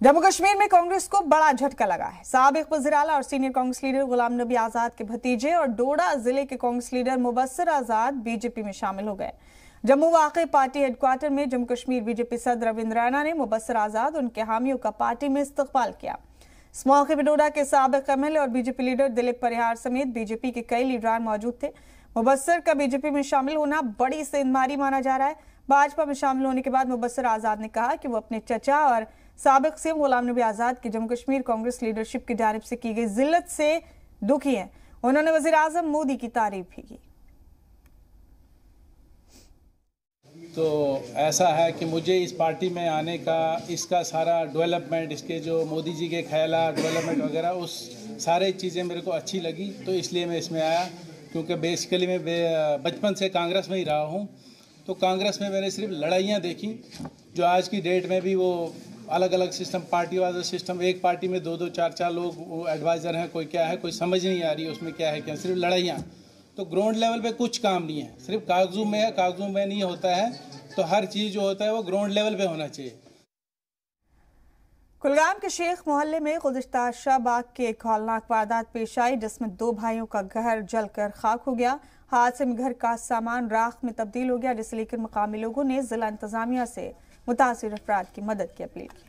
जम्मू कश्मीर में कांग्रेस को बड़ा झटका लगा है। सबक वजीराला और सीनियर कांग्रेस लीडर गुलाम नबी आज़ाद के भतीजे और डोडा ज़िले के कांग्रेस लीडर मुबसर आज़ाद बीजेपी में शामिल हो गए। जम्मू वाकई पार्टी हेडक्वार्टर में जम्मू कश्मीर बीजेपी सदर रविंद्र रैना ने मुबसर आज़ाद उनके हामियों का पार्टी में इस्तकबाल किया। इस मौके पर डोडा के सबक एमएलए और बीजेपी लीडर दिलीप परिहार समेत बीजेपी के कई लीडरान मौजूद थे। मुबसर का बीजेपी में शामिल होना बड़ी सेंधमारी माना जा रहा है। भाजपा में शामिल होने के बाद मुबसर आज़ाद ने कहा कि वो अपने चचा और सबक सीएम गुलाम नबी आज़ाद की जम्मू कश्मीर कांग्रेस लीडरशिप की जानब से की गई जिल्लत से दुखी हैं। उन्होंने वज़ीर आज़म मोदी की तारीफ़ भी की। तो ऐसा है कि मुझे इस पार्टी में आने का, इसका सारा डेवलपमेंट इसके जो मोदी जी के ख्याल डेवलपमेंट वगैरह, उस सारे चीज़ें मेरे को अच्छी लगी तो इसलिए मैं इसमें आया, क्योंकि बेसिकली मैं बचपन से कांग्रेस में ही रहा हूँ। तो कांग्रेस में मैंने सिर्फ़ लड़ाइयाँ देखी, जो आज की डेट में भी वो अलग अलग सिस्टम पार्टी वाला सिस्टम एक पार्टी में दो दो चार चार लोग एडवाइज़र हैं, कोई क्या है, कोई समझ नहीं आ रही उसमें क्या है क्या सिर्फ़ लड़ाइयाँ। तो ग्राउंड लेवल पे कुछ काम नहीं है, सिर्फ़ कागजों में है, कागजों में नहीं होता है तो हर चीज़ जो होता है वो ग्राउंड लेवल पे होना चाहिए। कुलगाम के शेख मोहल्ले में गुजशत शाहबाग के एक हौलनाक वारदात पेश आई, जिसमें दो भाइयों का घर जलकर खाक हो गया। हादसे में घर का सामान राख में तब्दील हो गया, जिसे लेकर मकामी लोगों ने जिला इंतजामिया से मुतासर अफराद की मदद की अपील की।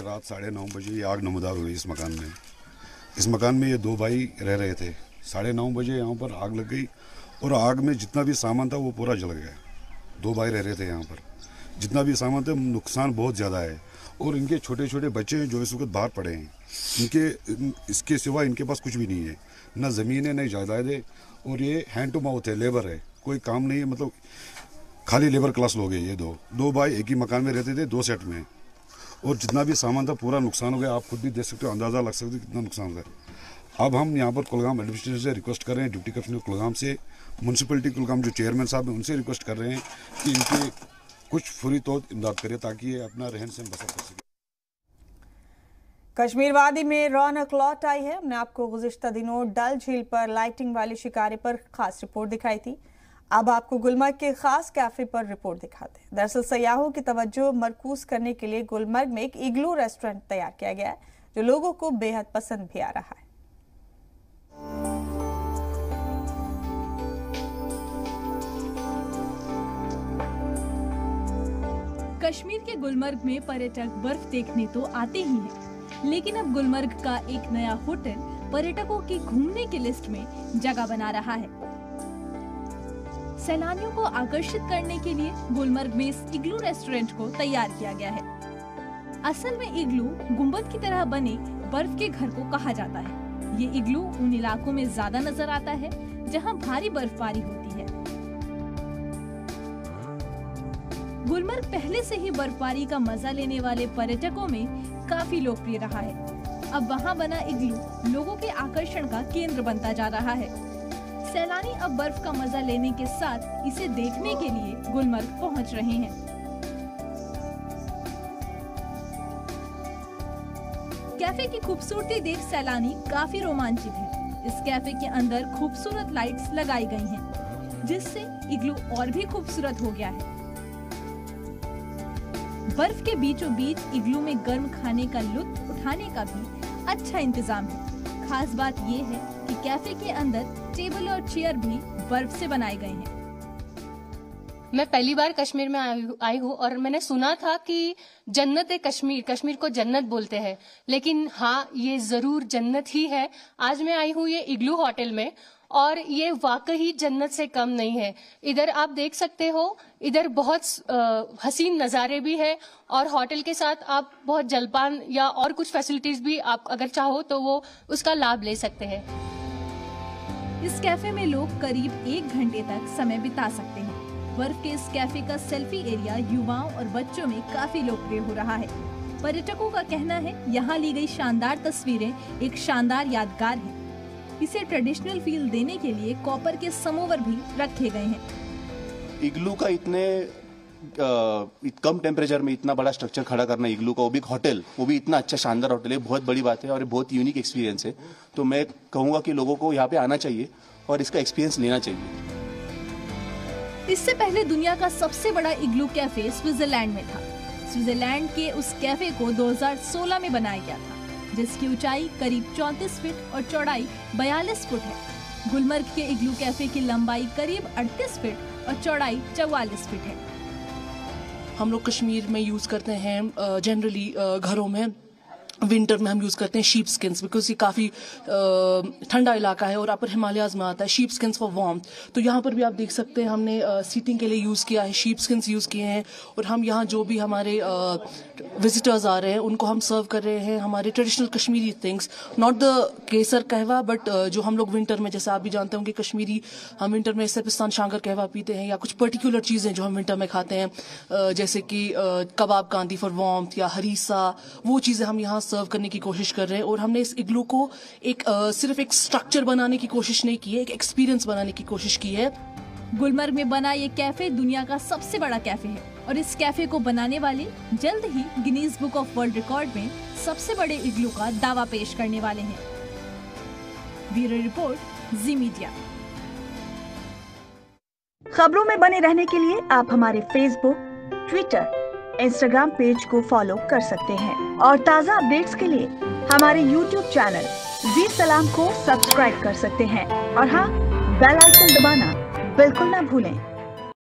रात साढ़े नौ बजे आग नमदार हुई इस मकान में। इस मकान में ये दो भाई रह रहे थे। साढ़े नौ बजे यहाँ पर आग लग गई और आग में जितना भी सामान था वो पूरा जल गया। दो भाई रह रहे थे यहाँ पर। जितना भी सामान था, नुकसान बहुत ज़्यादा है और इनके छोटे छोटे बच्चे हैं जो इस वक्त बाहर पड़े हैं। इनके इसके सिवा इनके पास कुछ भी नहीं है। न ज़मीन है, न जायदाद है और ये हैंड टू माउथ है लेबर है। कोई काम नहीं है मतलब खाली लेबर क्लास लोग हैं ये दो। दो भाई एक ही मकान में रहते थे, दो सेट में। और जितना भी सामान था, पूरा नुकसान हो गया। आप खुद भी देख सकते हो, अंदाज़ा लग सकते हो कितना नुकसान हुआ अब हम यहाँ पर कुलगाम एडमिनिस्ट्रेशन से रिक्वेस्ट कर रहे हैं डिप्टी कमिश्नर कुलगाम से। म्यूनसिपलिटी कुलगाम जो चेयरमैन साहब हैं, उनसे रिक्वेस्ट कर रहे हैं कि इनके कुछ फुरी तौर इमदाद करें, ताकि ये अपना रहन सहन बसर कर सके। कश्मीर वादी में रौनक लौट आई है। हमने आपको गुजशत दिनों डल झील पर लाइटिंग वाली शिकारे पर खास रिपोर्ट दिखाई थी। अब आपको गुलमर्ग के खास कैफ़े पर रिपोर्ट दिखाते हैं। दरअसल सयाहों की तवज्जो मरकूज करने के लिए गुलमर्ग में एक इग्लू रेस्टोरेंट तैयार किया गया है जो लोगों को बेहद पसंद भी आ रहा है। कश्मीर के गुलमर्ग में पर्यटक बर्फ़ देखने तो आते ही हैं, लेकिन अब गुलमर्ग का एक नया होटल पर्यटकों की घूमने की लिस्ट में जगह बना रहा है। सैलानियों को आकर्षित करने के लिए गुलमर्ग में इस इग्लू रेस्टोरेंट को तैयार किया गया है। असल में इग्लू गुंबद की तरह बने बर्फ़ के घर को कहा जाता है। ये इग्लू उन इलाकों में ज़्यादा नज़र आता है, जहाँ भारी बर्फबारी होती है। गुलमर्ग पहले से ही बर्फबारी का मज़ा लेने वाले पर्यटकों में काफ़ी लोकप्रिय रहा है। अब वहाँ बना इग्लू लोगों के आकर्षण का केंद्र बनता जा रहा है। सैलानी अब बर्फ़ का मज़ा लेने के साथ इसे देखने के लिए गुलमर्ग पहुँच रहे हैं। कैफ़े की खूबसूरती देख सैलानी काफ़ी रोमांचित है। इस कैफ़े के अंदर खूबसूरत लाइट्स लगाई गई हैं, जिससे इग्लू और भी खूबसूरत हो गया है। बर्फ़ के बीचों बीच इग्लू में गर्म खाने का लुत्फ उठाने का भी अच्छा इंतज़ाम है। खास बात ये है कि कैफ़े के अंदर टेबल और चेयर भी बर्फ़ से बनाए गए हैं। मैं पहली बार कश्मीर में आई हूँ और मैंने सुना था कि जन्नत है कश्मीर कश्मीर को जन्नत बोलते हैं। लेकिन हाँ ये ज़रूर जन्नत ही है। आज मैं आई हूँ ये इग्लू होटल में और ये वाकई जन्नत से कम नहीं है। इधर आप देख सकते हो, इधर बहुत हसीन नज़ारे भी है और होटल के साथ आप बहुत जलपान या और कुछ फैसिलिटीज़ भी आप अगर चाहो तो वो उसका लाभ ले सकते हैं। इस कैफ़े में लोग करीब एक घंटे तक समय बिता सकते हैं। बर्फ़ के इस कैफ़े का सेल्फी एरिया युवाओं और बच्चों में काफ़ी लोकप्रिय हो रहा है। पर्यटकों का कहना है, यहाँ ली गई शानदार तस्वीरें एक शानदार यादगार है। इसे ट्रेडिशनल फील देने के लिए कॉपर के समोवर भी रखे गए हैं। इग्लू का इतने आ, कम टेम्परेचर में इतना बड़ा स्ट्रक्चर खड़ा करना इग्लू का वो भी होटल वो भी इतना अच्छा शानदार होटल है बहुत बड़ी बात है और बहुत यूनिक एक्सपीरियंस है। तो मैं कहूँगा कि लोगों को यहाँ पे आना चाहिए और इसका एक्सपीरियंस लेना चाहिए। इससे पहले दुनिया का सबसे बड़ा इग्लू कैफ़े स्विट्जरलैंड में था। स्विट्जरलैंड के उस कैफ़े को 2016 में बनाया गया था। जिसकी ऊंचाई करीब 34 फीट और चौड़ाई 42 फुट है। गुलमर्ग के इग्लू कैफ़े की लंबाई करीब 38 फीट और चौड़ाई 44 फीट है। हम लोग कश्मीर में यूज़ करते हैं जनरली घरों में। विंटर में हम यूज़ करते हैं शीप स्किन्स बिकॉज़ ये काफ़ी ठंडा इलाका है और अपर हिमालयाज में आता है शीप स्किन्स फॉर वार्म तो यहाँ पर भी आप देख सकते हैं हमने सीटिंग के लिए यूज़ किया है शीप स्किन्स यूज़ किए हैं और हम यहाँ जो भी हमारे विजिटर्स आ रहे हैं, उनको हम सर्व कर रहे हैं हमारे traditional Kashmiri things not the kesar kahwa but जो हम लोग विंटर में, जैसे आप भी जानते होंगे, कश्मीरी हम विंटर में सिर्फिस्तान शांगर कहवा पीते हैं या कुछ पर्टिकुलर चीज़ें जो हम विंटर में खाते हैं जैसे कि कबाब कांदी फॉर वार्म या हरीसा, वो चीज़ें हम यहाँ सर्व करने की कोशिश कर रहे हैं और हमने इस इग्लू को एक आ, सिर्फ़ एक स्ट्रक्चर बनाने की कोशिश नहीं की है एक एक्सपीरियंस बनाने की कोशिश की है। गुलमर्ग में बना ये कैफ़े दुनिया का सबसे बड़ा कैफ़े है और इस कैफ़े को बनाने वाले जल्द ही Guinness book of world record में सबसे बड़े इग्लू का दावा पेश करने वाले हैं। Bureau report Zee media. खबरों में बने रहने के लिए आप हमारे फेसबुक ट्विटर इंस्टाग्राम पेज को फॉलो कर सकते हैं। और ताज़ा अपडेट्स के लिए हमारे यूट्यूब चैनल जी सलाम को सब्सक्राइब कर सकते हैं। और हाँ बेल आइकन दबाना बिल्कुल ना भूलें।